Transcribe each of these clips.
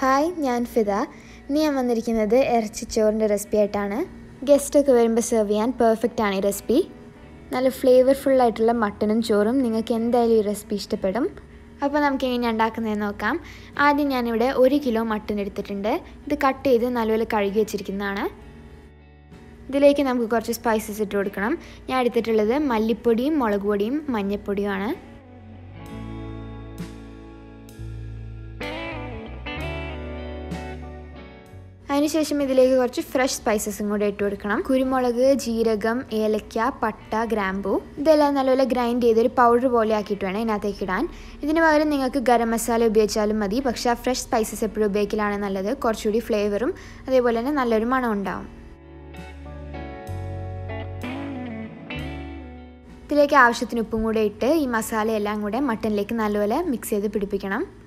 Hi ഞാൻ ഫിദ. ഇന്ന് ഞാൻ വന്നിരിക്കുന്നത് ഇറച്ചിച്ചോറിന്റെ റെസിപ്പി ആയിട്ടാണ്. ഗസ്റ്റൊക്കെ വരുമ്പോൾ സെർവ് ചെയ്യാൻ പെർഫെക്റ്റ് ആണ് ഈ റെസിപ്പി നല്ല ഫ്ലേവർഫുൾ ആയിട്ടുള്ള മട്ടനും ചോറും നിങ്ങൾക്ക് എന്തായാലും ഈ റെസിപ്പി ഇഷ്ടപ്പെടും. അപ്പോൾ നമുക്ക് എങ്ങനെ ഉണ്ടാക്കുന്നതെന്ന് നോക്കാം. ആദ്യം ഞാനിവിടെ ഒരു കിലോ മട്ടൻ എടുത്തിട്ടുണ്ട്. ഇത് കട്ട് ചെയ്ത് നല്ലപോലെ കഴുകി വെച്ചിരിക്കുന്നതാണ്. ഇതിലേക്ക് നമുക്ക് കുറച്ച് സ്പൈസസ് ഇട്ട് കൊടുക്കണം. ഞാൻ എടുത്തിട്ടുള്ളത് മല്ലിപ്പൊടിയും മുളക് പൊടിയും മഞ്ഞൾപ്പൊടിയുമാണ് അതിനുശേഷം ഇതിലേക്ക് കുറച്ച് ഫ്രഷ് സ്പൈസസും കൂടെ ഇട്ട് കൊടുക്കണം. കുരുമുളക് ജീരകം ഏലക്ക പട്ട ഗ്രാമ്പു. ഇതെല്ലാം നല്ലപോലെ ഗ്രൈൻഡ് ചെയ്തൊരു പൗഡർ പോലെ ആക്കിയിട്ട് വേണം ഇതിനകത്തേക്ക് ഇടാൻ. ഇതിന് പകരം നിങ്ങൾക്ക് ഗരം മസാല ഉപയോഗിച്ചാലും മതി. പക്ഷേ ആ ഫ്രഷ് സ്പൈസസ് എപ്പോഴും ഉപയോഗിക്കലാണ് നല്ലത്. കുറച്ചുകൂടി ഫ്ലേവറും അതേപോലെ തന്നെ നല്ലൊരു മണം ഉണ്ടാവും. ഇതിലേക്ക് ആവശ്യത്തിന് ഉപ്പും കൂടെ ഇട്ട് ഈ മസാല എല്ലാം കൂടെ മട്ടനിലേക്ക് നല്ലപോലെ മിക്സ് ചെയ്ത് പിടിപ്പിക്കണം.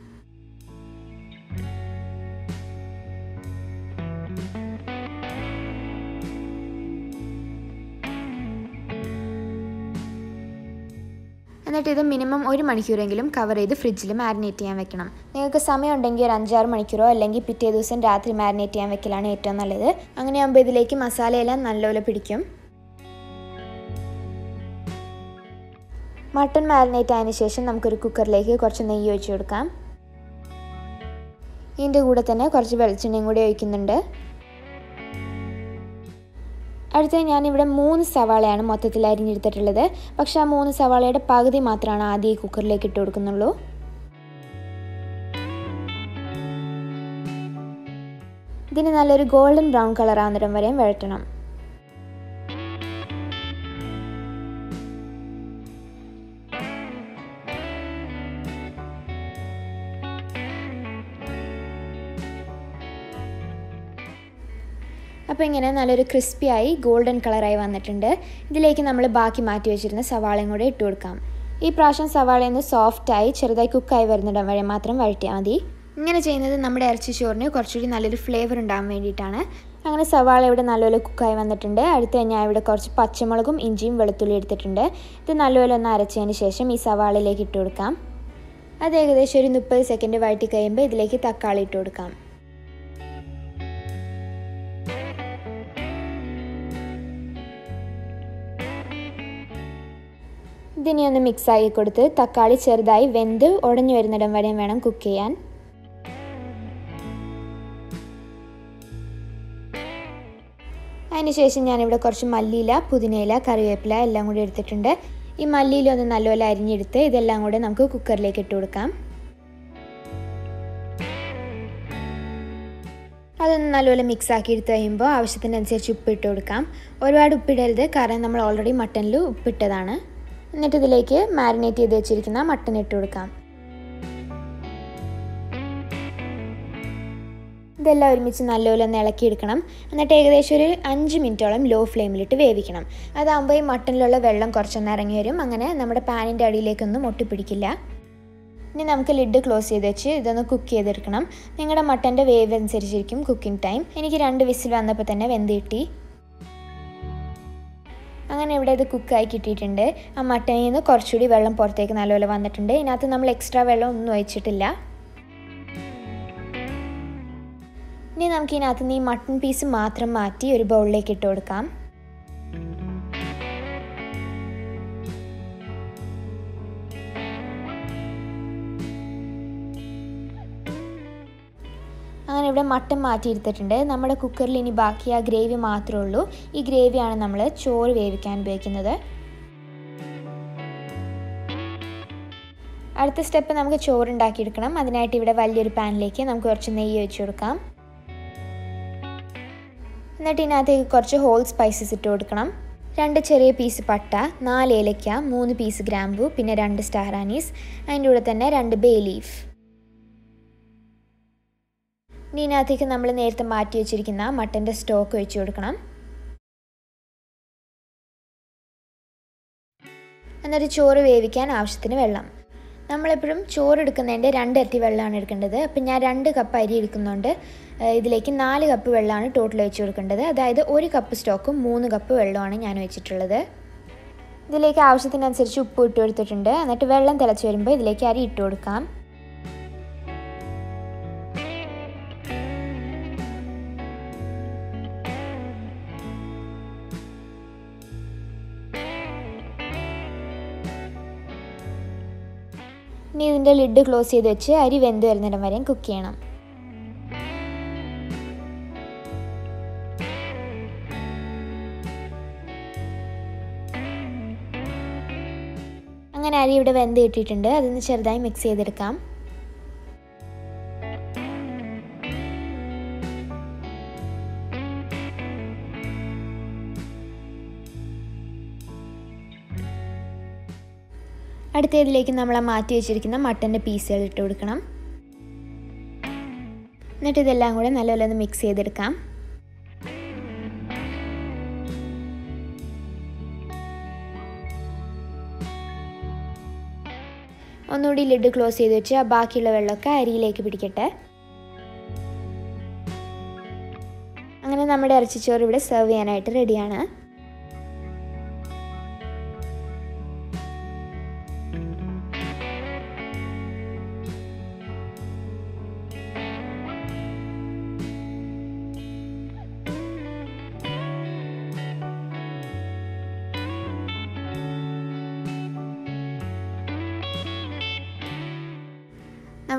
എന്നിട്ട് ഇത് മിനിമം ഒരു മണിക്കൂറെങ്കിലും കവർ ചെയ്ത് ഫ്രിഡ്ജിൽ മാരിനേറ്റ് ചെയ്യാൻ വെക്കണം. നിങ്ങൾക്ക് സമയം ഉണ്ടെങ്കിൽ ഒരു അഞ്ചാറ് മണിക്കൂറോ അല്ലെങ്കിൽ പിറ്റേ ദിവസം രാത്രി മാരിനേറ്റ് ചെയ്യാൻ വെക്കലാണ് ഏറ്റവും നല്ലത്. അങ്ങനെയാകുമ്പോൾ ഇതിലേക്ക് മസാലയെല്ലാം നല്ലപോലെ പിടിക്കും. മട്ടൺ മാരിനേറ്റ് ആയതിനു ശേഷം നമുക്കൊരു കുക്കറിലേക്ക് കുറച്ച് നെയ്യ് ഒഴിച്ചു കൊടുക്കാം. ഇതിന്റെ കൂടെ തന്നെ കുറച്ച് വെളിച്ചെണ്ണയും കൂടി ഒഴിക്കുന്നുണ്ട്. അടുത്തത് ഞാനിവിടെ മൂന്ന് സവാളയാണ് മൊത്തത്തിൽ അരിഞ്ഞെടുത്തിട്ടുള്ളത്. പക്ഷേ ആ മൂന്ന് സവാളയുടെ പകുതി മാത്രമാണ് ആദ്യം ഈ കുക്കറിലേക്ക് ഇട്ട് കൊടുക്കുന്നുള്ളൂ. ഇതിന് നല്ലൊരു ഗോൾഡൻ ബ്രൗൺ കളർ ആവുന്നിടം വരെയും വഴറ്റണം. അപ്പോൾ ഇങ്ങനെ നല്ലൊരു ക്രിസ്പിയായി ഗോൾഡൻ കളറായി വന്നിട്ടുണ്ട്. ഇതിലേക്ക് നമ്മൾ ബാക്കി മാറ്റി വെച്ചിരുന്ന സവാളയും കൂടെ ഇട്ട് കൊടുക്കാം. ഈ പ്രാവശ്യം സവാളയൊന്ന് സോഫ്റ്റായി ചെറുതായി കുക്കായി വരുന്നിടം വരെ മാത്രം വഴറ്റിയാൽ മതി. ഇങ്ങനെ ചെയ്യുന്നത് നമ്മുടെ ഇറച്ചി ചോറിന് കുറച്ചുകൂടി നല്ലൊരു ഫ്ലേവർ ഉണ്ടാകാൻ വേണ്ടിയിട്ടാണ്. അങ്ങനെ സവാള ഇവിടെ നല്ലപോലെ കുക്കായി വന്നിട്ടുണ്ട്. അടുത്ത് ഞാൻ ഇവിടെ കുറച്ച് പച്ചമുളകും ഇഞ്ചിയും വെളുത്തുള്ളി എടുത്തിട്ടുണ്ട്. ഇത് നല്ലപോലെ ഒന്ന് അരച്ചതിന് ശേഷം ഈ സവാളയിലേക്ക് ഇട്ട് കൊടുക്കാം. അത് ഏകദേശം ഒരു മുപ്പത് സെക്കൻഡ് വഴറ്റി കഴിയുമ്പോൾ ഇതിലേക്ക് തക്കാളി ഇട്ട് കൊടുക്കാം. ഇതിനെ ഒന്ന് മിക്സ് ആക്കി കൊടുത്ത് തക്കാളി ചെറുതായി വെന്ത് ഉടഞ്ഞു വരുന്നിടം വരെയും വേണം കുക്ക് ചെയ്യാൻ. അതിനുശേഷം ഞാനിവിടെ കുറച്ച് മല്ലിയില പുതിനയില കറിവേപ്പില എല്ലാം കൂടി എടുത്തിട്ടുണ്ട്. ഈ മല്ലിയില ഒന്ന് നല്ലപോലെ അരിഞ്ഞെടുത്ത് ഇതെല്ലാം കൂടെ നമുക്ക് കുക്കറിലേക്ക് ഇട്ട് കൊടുക്കാം. അതൊന്ന് നല്ലപോലെ മിക്സ് ആക്കി എടുത്ത് കഴിയുമ്പോൾ ആവശ്യത്തിനനുസരിച്ച് ഉപ്പിട്ട് കൊടുക്കാം. ഒരുപാട് ഉപ്പിടരുത് കാരണം നമ്മൾ ഓൾറെഡി മട്ടനിൽ ഉപ്പിട്ടതാണ്. എന്നിട്ട് ഇതിലേക്ക് മാരിനേറ്റ് ചെയ്ത് വെച്ചിരിക്കുന്ന മട്ടൻ ഇട്ട് കൊടുക്കാം. ഇതെല്ലാം ഒരുമിച്ച് നല്ലപോലെ ഒന്ന് ഇളക്കിയെടുക്കണം എന്നിട്ട് ഏകദേശം ഒരു അഞ്ച് മിനിറ്റോളം ലോ ഫ്ലെയിമിലിട്ട് വേവിക്കണം. അതാകുമ്പോൾ ഈ മട്ടനിലുള്ള വെള്ളം കുറച്ചൊന്ന് ഇറങ്ങി വരും. അങ്ങനെ നമ്മുടെ പാനിന്റെ അടിയിലേക്കൊന്നും ഒട്ടിപ്പിടിക്കില്ല. ഇനി നമുക്ക് ലിഡ് ക്ലോസ് ചെയ്ത് വെച്ച് ഇതൊന്ന് കുക്ക് ചെയ്തെടുക്കണം. നിങ്ങളുടെ മട്ടന്റെ വേവ് അനുസരിച്ചിരിക്കും കുക്കിംഗ് ടൈം എനിക്ക് രണ്ട് വിസിൽ വന്നപ്പോൾ തന്നെ വെന്ത് കിട്ടി. അങ്ങനെ ഇവിടെ ഇത് കുക്കായി കിട്ടിയിട്ടുണ്ട്. ആ മട്ടനിൽ നിന്ന് കുറച്ചുകൂടി വെള്ളം പുറത്തേക്ക് നല്ലപോലെ വന്നിട്ടുണ്ട്. ഇതിനകത്ത് നമ്മൾ എക്സ്ട്രാ വെള്ളം ഒന്നും ഒഴിച്ചിട്ടില്ല. ഇനി നമുക്ക് ഇതിനകത്ത് നിന്ന് ഈ മട്ടൺ പീസ് മാത്രം മാറ്റി ഒരു ബൗളിലേക്ക് ഇട്ട് കൊടുക്കാം. അങ്ങനെ ഇവിടെ മട്ടൻ മാറ്റിയെടുത്തിട്ടുണ്ട്. നമ്മുടെ കുക്കറിൽ ഇനി ബാക്കി ആ ഗ്രേവി മാത്രമേ ഉള്ളൂ. ഈ ഗ്രേവിയാണ് നമ്മൾ ചോറ് വേവിക്കാൻ ഉപയോഗിക്കുന്നത്. അടുത്ത സ്റ്റെപ്പ് നമുക്ക് ചോറ് ഉണ്ടാക്കിയെടുക്കണം അതിനായിട്ട് ഇവിടെ വലിയൊരു പാനിലേക്ക് നമുക്ക് കുറച്ച് നെയ്യ് ഒഴിച്ചു കൊടുക്കാം. എന്നിട്ട് ഇതിനകത്തേക്ക് കുറച്ച് ഹോൾ സ്പൈസസ് ഇട്ട് കൊടുക്കണം. രണ്ട് ചെറിയ പീസ് പട്ട നാല് ഏലക്ക മൂന്ന് പീസ് ഗ്രാമ്പു പിന്നെ രണ്ട് സ്റ്റാർ അനീസ് അതിന്റെ കൂടെ തന്നെ രണ്ട് ബേ ലീഫ് ഇനി ഇതിനകത്തേക്ക് നമ്മൾ നേരത്തെ മാറ്റി വെച്ചിരിക്കുന്ന മട്ടന്റെ സ്റ്റോക്ക് വെച്ച് കൊടുക്കണം. എന്നിട്ട് ചോറ് വേവിക്കാൻ ആവശ്യത്തിന് വെള്ളം. നമ്മളെപ്പോഴും ചോറ് എടുക്കുന്നതിന്റെ രണ്ടിരട്ടി വെള്ളമാണ് എടുക്കേണ്ടത്. അപ്പം ഞാൻ രണ്ട് കപ്പ് അരി എടുക്കുന്നുണ്ട്. ഇതിലേക്ക് നാല് കപ്പ് വെള്ളമാണ് ടോട്ടൽ വെച്ച് കൊടുക്കേണ്ടത്. അതായത് ഒരു കപ്പ് സ്റ്റോക്കും മൂന്ന് കപ്പ് വെള്ളമാണ് ഞാൻ വെച്ചിട്ടുള്ളത്. ഇതിലേക്ക് ആവശ്യത്തിനനുസരിച്ച് ഉപ്പ് ഇട്ട് കൊടുത്തിട്ടുണ്ട്. എന്നിട്ട് വെള്ളം തിളച്ച് വരുമ്പോൾ ഇതിലേക്ക് അരി ഇട്ട് കൊടുക്കാം. ഇനി ലിഡ് ക്ലോസ് ചെയ്ത് വെച്ച് അരി വെന്ത് വരുന്നിടം വരെയും കുക്ക് ചെയ്യണം. അങ്ങനെ അരി ഇവിടെ വെന്ത് കിട്ടിയിട്ടുണ്ട്. അതൊന്ന് ചെറുതായി മിക്സ് ചെയ്തെടുക്കാം. അടുത്തതിലേക്ക് നമ്മൾ മാറ്റി വെച്ചിരിക്കുന്ന മട്ടന്റെ പീസുകൾ ഇട്ട് കൊടുക്കണം. എന്നിട്ട് ഇതെല്ലാം കൂടെ നല്ലപോലെ ഒന്ന് മിക്സ് ചെയ്തെടുക്കാം. ഒന്നുകൂടി ലിഡ് ക്ലോസ് ചെയ്ത് വെച്ച് ആ ബാക്കിയുള്ള വെള്ളമൊക്കെ അരിയിലേക്ക് പിടിക്കട്ടെ. അങ്ങനെ നമ്മുടെ ഇറച്ചിച്ചോറ് ഇവിടെ സെർവ് ചെയ്യാനായിട്ട് റെഡിയാണ്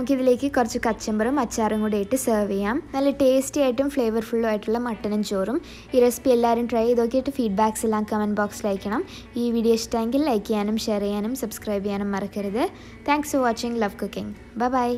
നമുക്കിതിലേക്ക് കുറച്ച് കച്ചമ്പറും അച്ചാറും കൂടി ഇട്ട് സെർവ് ചെയ്യാം. നല്ല ടേസ്റ്റി ആയിട്ടും ഫ്ലേവർഫുള്ളും ആയിട്ടുള്ള മട്ടനും ചോറും. ഈ റെസിപ്പി എല്ലാവരും ട്രൈ ചെയ്ത് നോക്കിയിട്ട് ഫീഡ്ബാക്സ് എല്ലാം കമന്റ് ബോക്സിൽ അയക്കണം. ഈ വീഡിയോ ഇഷ്ടമെങ്കിൽ ലൈക്ക് ചെയ്യാനും ഷെയർ ചെയ്യാനും സബ്സ്ക്രൈബ് ചെയ്യാനും മറക്കരുത്. Thanks for watching love cooking bye bye